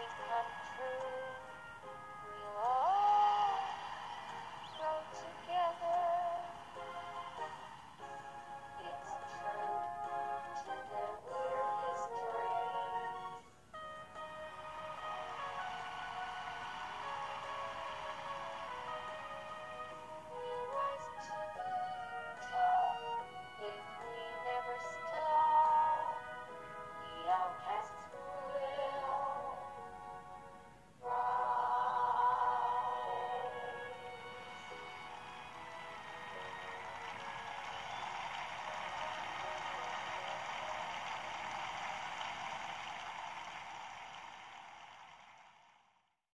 everything true.